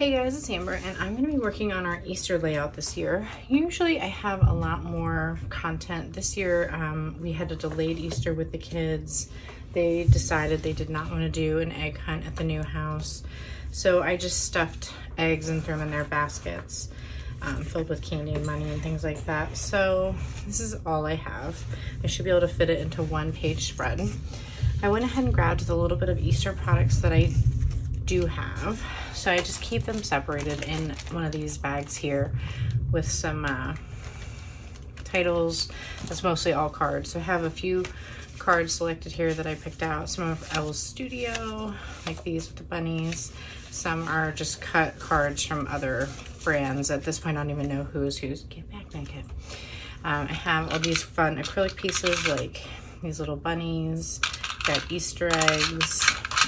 Hey guys, it's Amber and I'm going to be working on our Easter layout this year. Usually I have a lot more content. This year um, we had a delayed Easter with the kids. They decided they did not want to do an egg hunt at the new house. So I just stuffed eggs and threw them in their baskets um, filled with candy and money and things like that. So this is all I have. I should be able to fit it into one page spread. I went ahead and grabbed the little bit of Easter products that I do have. So I just keep them separated in one of these bags here with some uh, titles. That's mostly all cards. So I have a few cards selected here that I picked out. Some of Elle's Studio, like these with the bunnies. Some are just cut cards from other brands. At this point, I don't even know who's who's. Get back, Megan. Um, I have all these fun acrylic pieces like these little bunnies. Got Easter eggs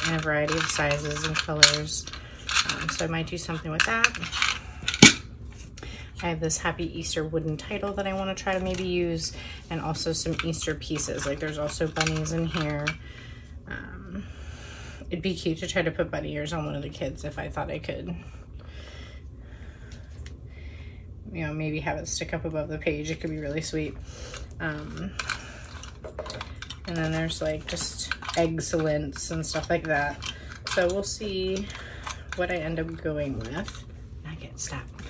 in a variety of sizes and colors. Um, so I might do something with that. I have this Happy Easter wooden title that I want to try to maybe use and also some Easter pieces. Like there's also bunnies in here. Um, it'd be cute to try to put bunny ears on one of the kids if I thought I could. You know, maybe have it stick up above the page. It could be really sweet. Um, and then there's like just excellence and stuff like that. So we'll see what I end up going with. I get stopped.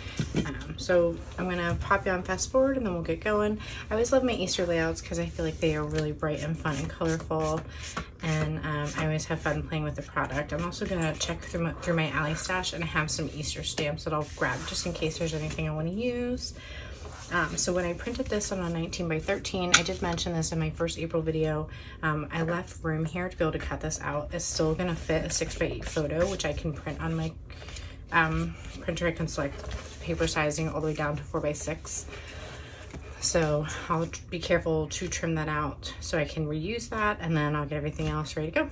Um, so I'm gonna pop you on fast forward and then we'll get going. I always love my Easter layouts because I feel like they are really bright and fun and colorful. And um, I always have fun playing with the product. I'm also gonna check through my, through my Ali stash and I have some Easter stamps that I'll grab just in case there's anything I wanna use. Um, so when I printed this on a 19 by 13, I did mention this in my first April video. Um, I left room here to be able to cut this out. It's still gonna fit a six by eight photo, which I can print on my um, printer. I can select paper sizing all the way down to four by six. So I'll be careful to trim that out so I can reuse that and then I'll get everything else ready to go.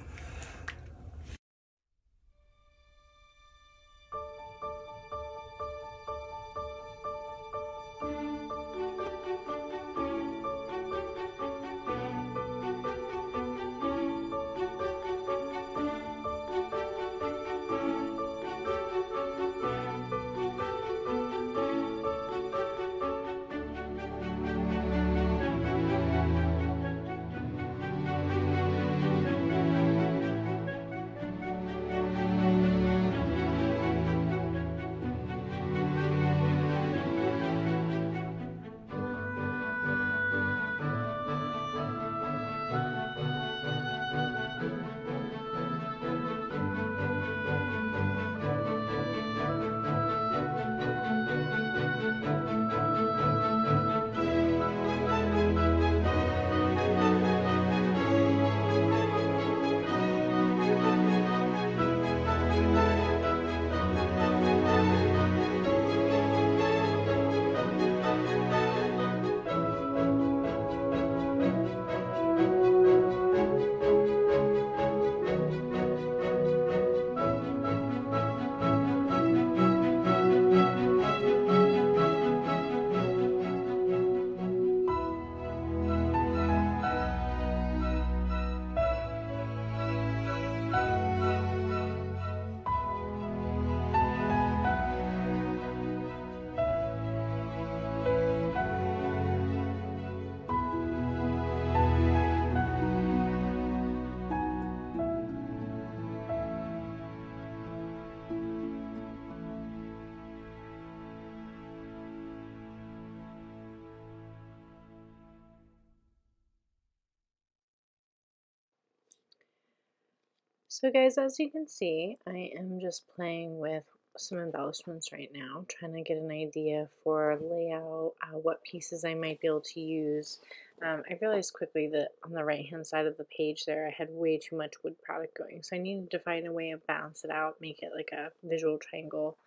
So guys, as you can see, I am just playing with some embellishments right now, trying to get an idea for layout, uh, what pieces I might be able to use. Um, I realized quickly that on the right hand side of the page there I had way too much wood product going, so I needed to find a way to balance it out, make it like a visual triangle.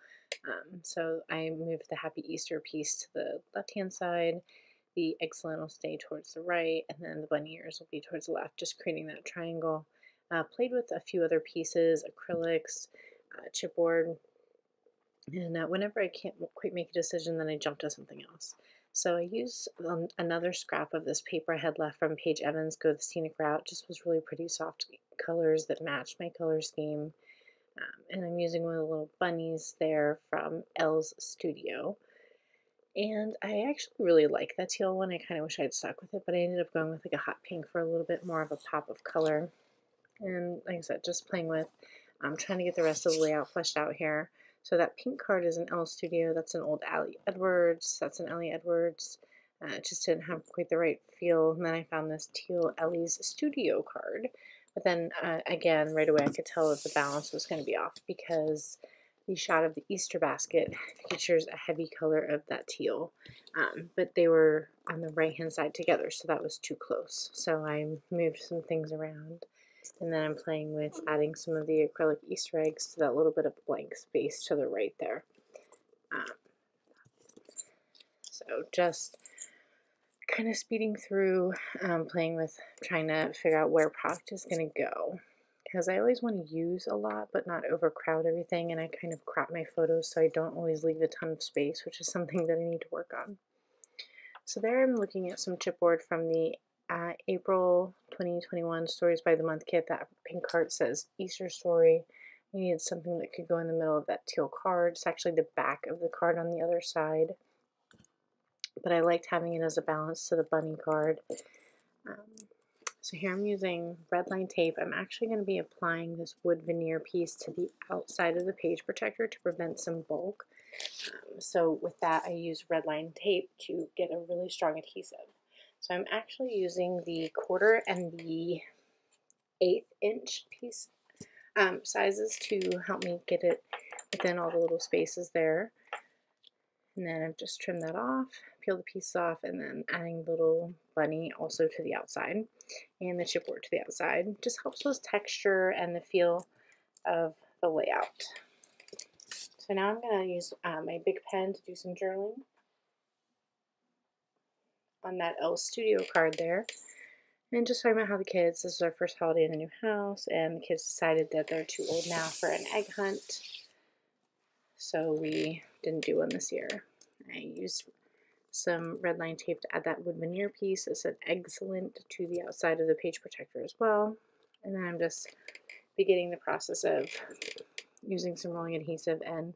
Um, so I moved the Happy Easter piece to the left hand side, the excellent will stay towards the right, and then the bunny ears will be towards the left, just creating that triangle. Uh, played with a few other pieces, acrylics, uh, chipboard, and uh, whenever I can't quite make a decision, then I jump to something else. So I used um, another scrap of this paper I had left from Paige Evans Go the Scenic Route. Just was really pretty soft colors that matched my color scheme. Um, and I'm using one of the little bunnies there from Elle's Studio. And I actually really like that teal one. I kind of wish I'd stuck with it, but I ended up going with like a hot pink for a little bit more of a pop of color. And like I said, just playing with, I'm trying to get the rest of the layout fleshed out here. So that pink card is an Elle's Studio. That's an old Ali Edwards. That's an Ali Edwards. Uh, it just didn't have quite the right feel. And then I found this teal Elle's Studio card. But then uh, again, right away I could tell that the balance was going to be off because the shot of the Easter basket features a heavy color of that teal. Um, but they were on the right hand side together, so that was too close. So I moved some things around. And then I'm playing with adding some of the acrylic Easter eggs to that little bit of blank space to the right there. Um, so just kind of speeding through, um, playing with trying to figure out where product is going to go. Because I always want to use a lot but not overcrowd everything and I kind of crop my photos so I don't always leave a ton of space, which is something that I need to work on. So there I'm looking at some chipboard from the uh, April 2021 Stories by the Month kit. That pink card says Easter story. We needed something that could go in the middle of that teal card. It's actually the back of the card on the other side. But I liked having it as a balance to the bunny card. Um, so here I'm using red line tape. I'm actually going to be applying this wood veneer piece to the outside of the page protector to prevent some bulk. Um, so with that I use red line tape to get a really strong adhesive. So I'm actually using the quarter and the eighth inch piece um, sizes to help me get it within all the little spaces there. And then I've just trimmed that off, peeled the piece off, and then adding little bunny also to the outside and the chipboard to the outside. Just helps with texture and the feel of the layout. So now I'm going to use uh, my big pen to do some journaling on that Elle's Studio card there. And just talking about how the kids, this is our first holiday in the new house, and the kids decided that they're too old now for an egg hunt. So we didn't do one this year. I used some red line tape to add that wood veneer piece. It said excellent to the outside of the page protector as well. And then I'm just beginning the process of using some rolling adhesive and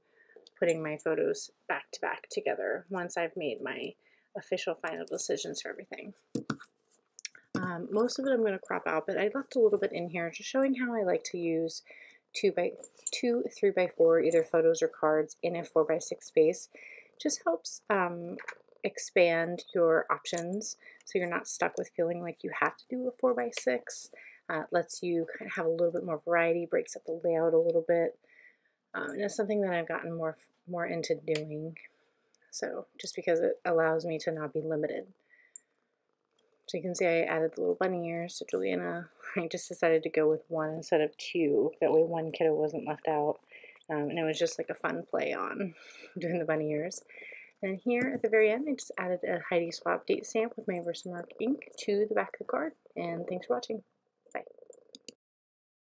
putting my photos back to back together once I've made my official final decisions for everything. Um, most of it I'm going to crop out, but I left a little bit in here just showing how I like to use two by two, three by four, either photos or cards in a four by six space. Just helps um, expand your options so you're not stuck with feeling like you have to do a four by six. Uh, lets you kind of have a little bit more variety, breaks up the layout a little bit. Um, and it's something that I've gotten more more into doing so just because it allows me to not be limited. So you can see I added the little bunny ears to Juliana. I just decided to go with one instead of two. That way one kiddo wasn't left out. Um, and it was just like a fun play on doing the bunny ears. And here at the very end, I just added a Heidi Swapp date stamp with my Versamark ink to the back of the card. And thanks for watching.